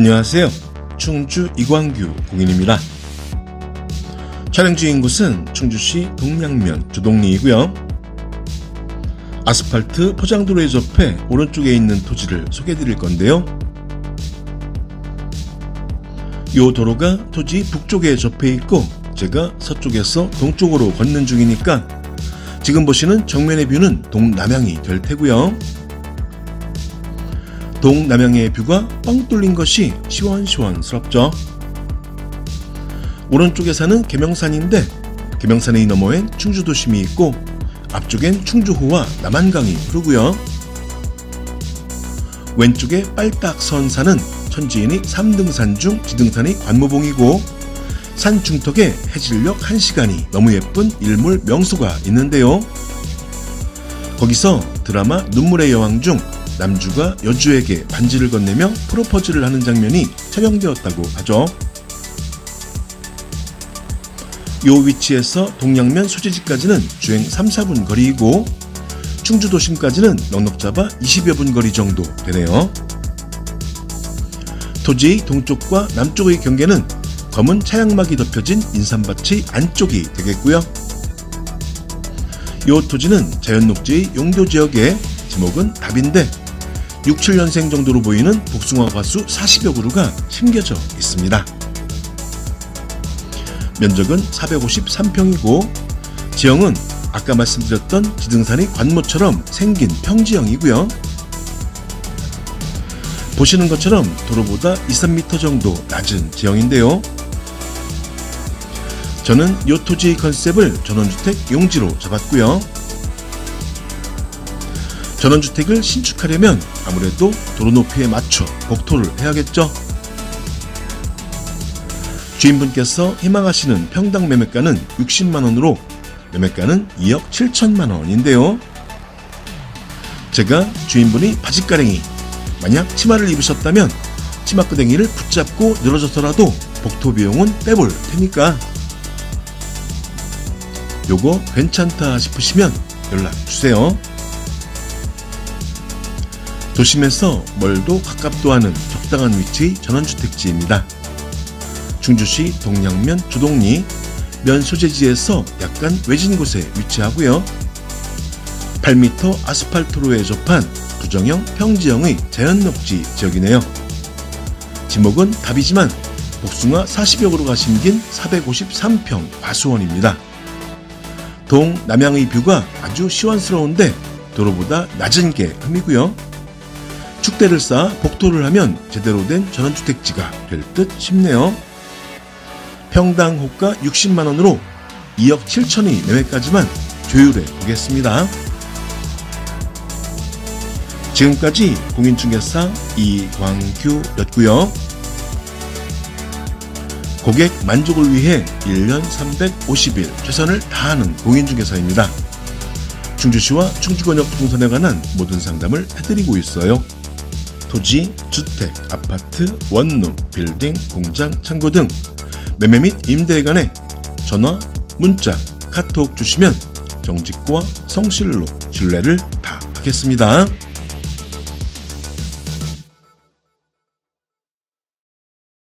안녕하세요. 충주 이광규 공인입니다. 촬영 중인 곳은 충주시 동양면 주동리이고요. 아스팔트 포장도로에 접해 오른쪽에 있는 토지를 소개해 드릴 건데요. 이 도로가 토지 북쪽에 접해 있고 제가 서쪽에서 동쪽으로 걷는 중이니까 지금 보시는 정면의 뷰는 동남향이 될 테고요. 동남향의 뷰가 뻥 뚫린 것이 시원시원스럽죠. 오른쪽에 사는 계명산인데 계명산의 너머엔 충주 도심이 있고 앞쪽엔 충주호와 남한강이 흐르고요. 왼쪽에 빨딱선 산은 천지인이 3등산 중 지등산이 관무봉이고 산 중턱에 해질녘 1시간이 너무 예쁜 일몰 명소가 있는데요. 거기서 드라마 눈물의 여왕 중 남주가 여주에게 반지를 건네며 프로포즈를 하는 장면이 촬영되었다고 하죠. 요 위치에서 동양면 소재지까지는 주행 3, 4분 거리이고 충주 도심까지는 넉넉 잡아 20여 분 거리 정도 되네요. 토지의 동쪽과 남쪽의 경계는 검은 차양막이 덮여진 인삼밭의 안쪽이 되겠고요. 이 토지는 자연녹지의 용도 지역에 지목은 답인데 6, 7년생 정도로 보이는 복숭아 과수 40여 그루가 심겨져 있습니다. 면적은 453평이고 지형은 아까 말씀드렸던 지등산의 관모처럼 생긴 평지형이고요. 보시는 것처럼 도로보다 2, 3m 정도 낮은 지형인데요. 저는 이 토지의 컨셉을 전원주택 용지로 잡았고요. 전원주택을 신축하려면 아무래도 도로 높이에 맞춰 복토를 해야겠죠. 주인분께서 희망하시는 평당 매매가는 60만원으로 매매가는 2억 7천만원인데요. 제가 주인분이 바지가랭이, 만약 치마를 입으셨다면 치마끄댕이를 붙잡고 늘어져서라도 복토 비용은 빼볼 테니까 요거 괜찮다 싶으시면 연락 주세요. 도심에서 멀도 가깝도 하는 적당한 위치의 전원주택지입니다. 충주시 동양면 주동리 면 소재지에서 약간 외진 곳에 위치하고요. 8m 아스팔트로에 접한 부정형 평지형의 자연녹지 지역이네요. 지목은 답이지만 복숭아 40여 그루가 심긴 453평 과수원입니다. 동남향의 뷰가 아주 시원스러운데 도로보다 낮은 게 흠이고요. 축대를 쌓아 복도를 하면 제대로 된 전원주택지가 될 듯 싶네요. 평당 호가 60만원으로 2억 7천의 매매까지만 조율해 보겠습니다. 지금까지 공인중개사 이광규였고요. 고객 만족을 위해 1년 350일 최선을 다하는 공인중개사입니다. 충주시와 충주권역 동선에 관한 모든 상담을 해드리고 있어요. 토지, 주택, 아파트, 원룸, 빌딩, 공장, 창고 등 매매 및 임대에 관해 전화, 문자, 카톡 주시면 정직과 성실로 신뢰를 다하겠습니다.